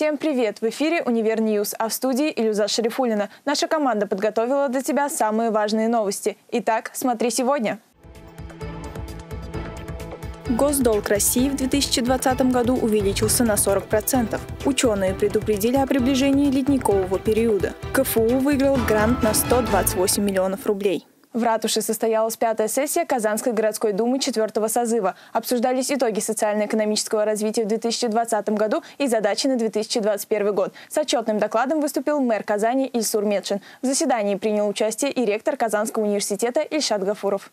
Всем привет! В эфире «Универ News», а в студии Илюза Шарифуллина. Наша команда подготовила для тебя самые важные новости. Итак, смотри сегодня. Госдолг России в 2020 году увеличился на 40%. Ученые предупредили о приближении ледникового периода. КФУ выиграл грант на 128 миллионов рублей. В ратуше состоялась пятая сессия Казанской городской думы четвертого созыва. Обсуждались итоги социально-экономического развития в 2020 году и задачи на 2021 год. С отчетным докладом выступил мэр Казани Ильсур Метшин. В заседании принял участие и ректор Казанского университета Ильшат Гафуров.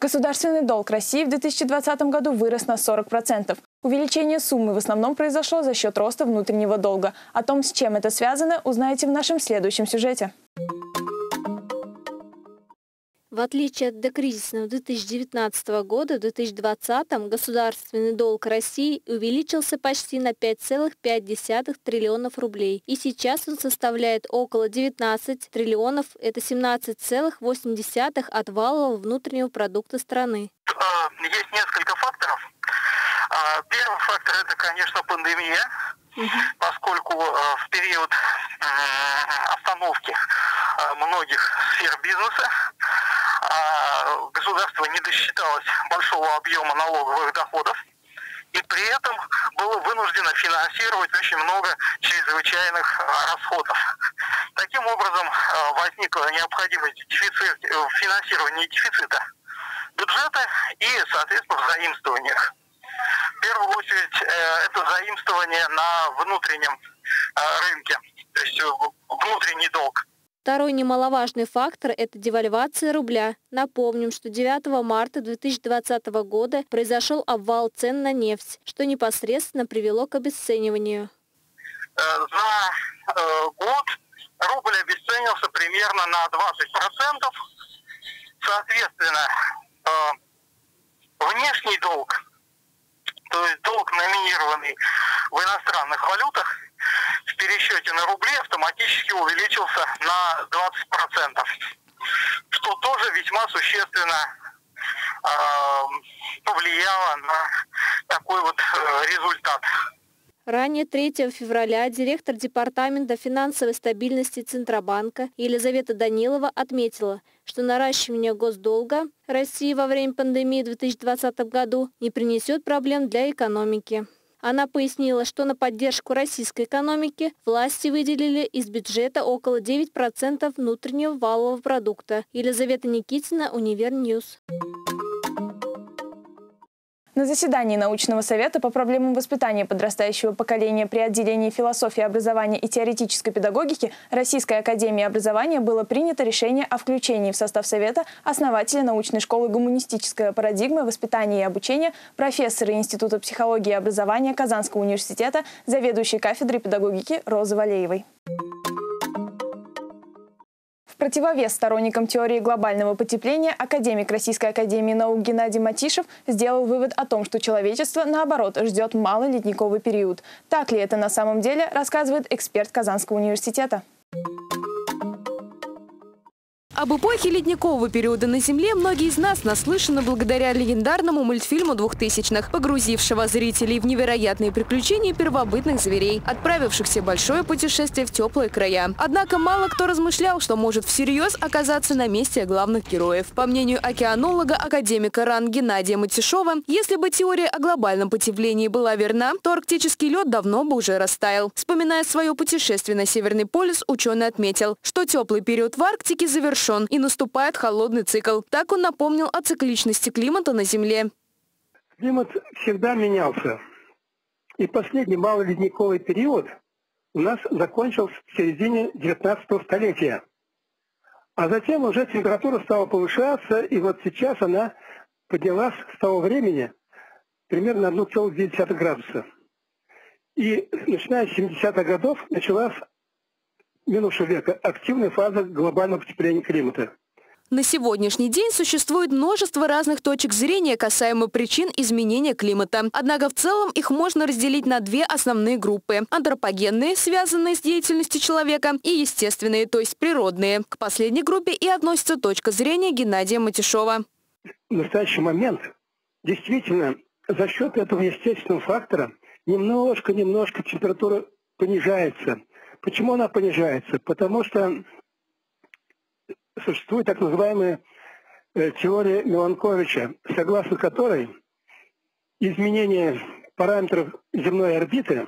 Государственный долг России в 2020 году вырос на 40%. Увеличение суммы в основном произошло за счет роста внутреннего долга. О том, с чем это связано, узнаете в нашем следующем сюжете. В отличие от докризисного 2019 года, в 2020 государственный долг России увеличился почти на 5,5 триллионов рублей. И сейчас он составляет около 19 триллионов, это 17,8 от валового внутреннего продукта страны. А, есть несколько факторов. А, первый фактор – это, конечно, пандемия, поскольку а, в период остановки многих сфер бизнеса государство не досчиталось большого объема налоговых доходов и при этом было вынуждено финансировать очень много чрезвычайных а, расходов. Таким образом, а, возникла необходимость дефицит, э, финансирования дефицита бюджета и, соответственно, в заимствованиях. В первую очередь, э, это заимствование на внутреннем рынке, то есть э, внутренний долг. Второй немаловажный фактор – это девальвация рубля. Напомним, что 9 марта 2020 года произошел обвал цен на нефть, что непосредственно привело к обесцениванию. Э, за э, год рубль обесценился примерно на 20%. Соответственно, э, внешний долг, то есть долг, номинированный в иностранных валютах, пересчете на рубли автоматически увеличился на 20%, что тоже весьма существенно э, повлияло на такой вот э, результат. Ранее 3 февраля директор Департамента финансовой стабильности Центробанка Елизавета Данилова отметила, что наращивание госдолга России во время пандемии в 2020 году не принесет проблем для экономики. Она пояснила, что на поддержку российской экономики власти выделили из бюджета около 9% внутреннего валового продукта. Елизавета Никитина, Универ News. На заседании научного совета по проблемам воспитания подрастающего поколения при отделении философии образования и теоретической педагогики Российской академии образования было принято решение о включении в состав совета основателя научной школы гуманистическая парадигма воспитания и обучения, профессора Института психологии и образования Казанского университета, заведующей кафедрой педагогики Розы Валеевой противовес сторонникам теории глобального потепления академик Российской академии наук Геннадий Матишев сделал вывод о том, что человечество, наоборот, ждет малый ледниковый период. Так ли это на самом деле, рассказывает эксперт Казанского университета. Об эпохе ледникового периода на Земле многие из нас наслышаны благодаря легендарному мультфильму двухтысячных, погрузившего зрителей в невероятные приключения первобытных зверей, отправившихся в большое путешествие в теплые края. Однако мало кто размышлял, что может всерьез оказаться на месте главных героев. По мнению океанолога, академика РАН Геннадия Матишова, если бы теория о глобальном потеплении была верна, то арктический лед давно бы уже растаял. Вспоминая свое путешествие на Северный полюс, ученый отметил, что теплый период в Арктике завершен завершен и наступает холодный цикл. Так он напомнил о цикличности климата на Земле. Климат всегда менялся. И последний малоледниковый период у нас закончился в середине 19 столетия. А затем уже температура стала повышаться, и вот сейчас она поднялась с того времени примерно на 1,9 градуса. И начиная с 70-х годов началась минувшего века активная фаза глобального потепления климата. На сегодняшний день существует множество разных точек зрения касаемо причин изменения климата. Однако в целом их можно разделить на две основные группы. Антропогенные, связанные с деятельностью человека, и естественные, то есть природные. К последней группе и относится точка зрения Геннадия Матишова. В настоящий момент действительно за счет этого естественного фактора немножко-немножко температура понижается. Почему она понижается? Потому что существует так называемая э, теория Миланковича, согласно которой изменение параметров земной орбиты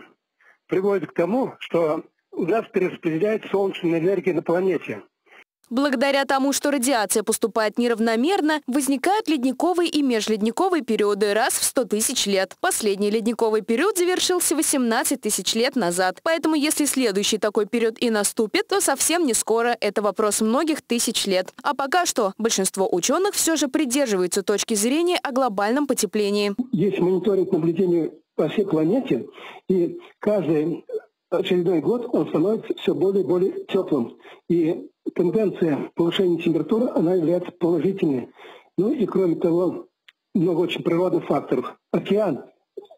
приводит к тому, что у нас перераспределяется солнечная энергия на планете. Благодаря тому, что радиация поступает неравномерно, возникают ледниковые и межледниковые периоды раз в 100 тысяч лет. Последний ледниковый период завершился 18 тысяч лет назад. Поэтому если следующий такой период и наступит, то совсем не скоро. Это вопрос многих тысяч лет. А пока что большинство ученых все же придерживаются точки зрения о глобальном потеплении. Есть мониторинг наблюдения по всей планете, и каждый очередной год он становится все более и более теплым. И тенденция повышения температуры, она является положительной. Ну и кроме того, много очень природных факторов. Океан,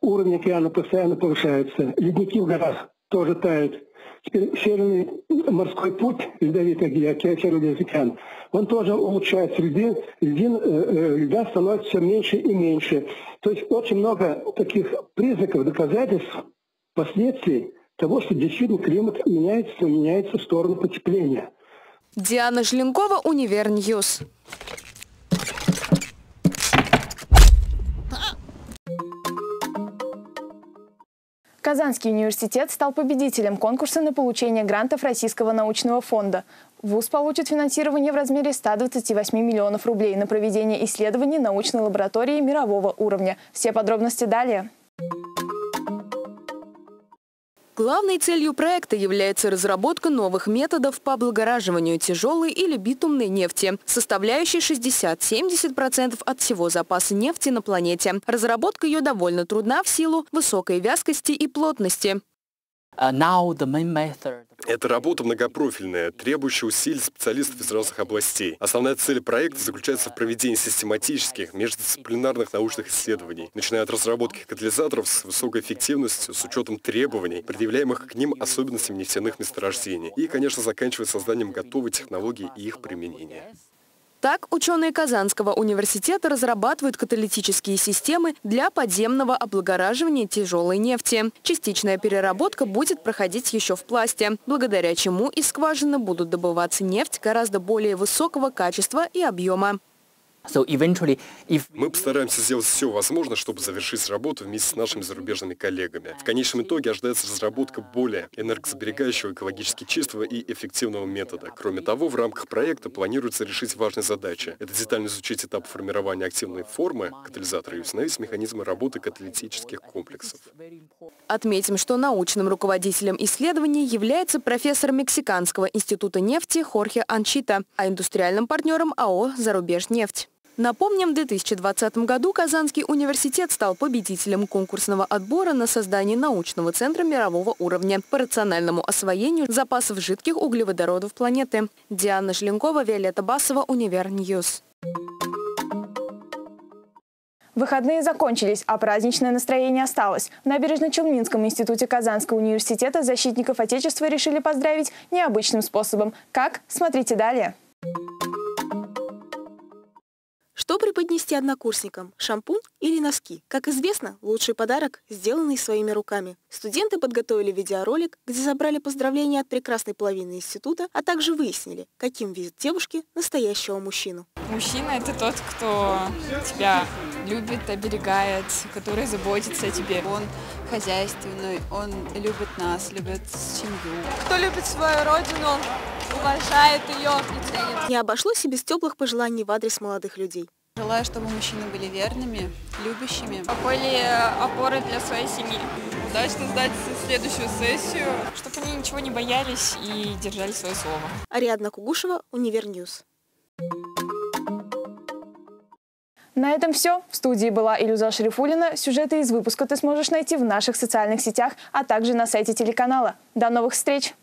уровень океана постоянно повышается, ледники в горах тоже тают. Теперь северный морской путь, ледовитый океан, северный океан, он тоже улучшается. Льдин, льдин, э, э, льда становится все меньше и меньше. То есть очень много таких признаков, доказательств, последствий того, что действительно климат меняется, меняется в сторону потепления. Диана Желенкова, Универ News. Казанский университет стал победителем конкурса на получение грантов Российского научного фонда. ВУЗ получит финансирование в размере 128 миллионов рублей на проведение исследований научной лаборатории мирового уровня. Все подробности далее. Главной целью проекта является разработка новых методов по облагораживанию тяжелой или битумной нефти, составляющей 60-70% от всего запаса нефти на планете. Разработка ее довольно трудна в силу высокой вязкости и плотности. Uh, Эта работа многопрофильная, требующая усилий специалистов из разных областей. Основная цель проекта заключается в проведении систематических, междисциплинарных научных исследований, начиная от разработки катализаторов с высокой эффективностью, с учетом требований, предъявляемых к ним особенностям нефтяных месторождений, и, конечно, заканчивая созданием готовой технологии и их применения. Так, ученые Казанского университета разрабатывают каталитические системы для подземного облагораживания тяжелой нефти. Частичная переработка будет проходить еще в пласте, благодаря чему из скважины будут добываться нефть гораздо более высокого качества и объема. Мы постараемся сделать все возможное, чтобы завершить работу вместе с нашими зарубежными коллегами. В конечном итоге ожидается разработка более энергосберегающего, экологически чистого и эффективного метода. Кроме того, в рамках проекта планируется решить важные задачи. Это детально изучить этап формирования активной формы катализатора и установить механизмы работы каталитических комплексов. Отметим, что научным руководителем исследований является профессор Мексиканского института нефти Хорхе Анчейта, а индустриальным партнером АО «Зарубежнефть». Напомним, в 2020 году Казанский университет стал победителем конкурсного отбора на создание научного центра мирового уровня по рациональному освоению запасов жидких углеводородов планеты. Диана Желенкова, Виолетта Басова, Универ News. Выходные закончились, а праздничное настроение осталось. В Набережно-Челнинском институте Казанского университета защитников Отечества решили поздравить необычным способом. Как? Смотрите далее. Что преподнести однокурсникам? Шампунь или носки? Как известно, лучший подарок, сделанный своими руками. Студенты подготовили видеоролик, где забрали поздравления от прекрасной половины института, а также выяснили, каким видит девушки настоящего мужчину. Мужчина – это тот, кто тебя любит, оберегает, который заботится о тебе. Он хозяйственный, он любит нас, любит семью. Кто любит свою родину, уважает ее и ценит. Не обошлось и без теплых пожеланий в адрес молодых людей. Желаю, чтобы мужчины были верными, любящими. Были опоры для своей семьи. Удачно сдать следующую сессию, чтобы они ничего не боялись и держали свое слово. Ариадна Кугушева, Универ News. На этом все. В студии была Илюза Шарифулина. Сюжеты из выпуска ты сможешь найти в наших социальных сетях, а также на сайте телеканала. До новых встреч!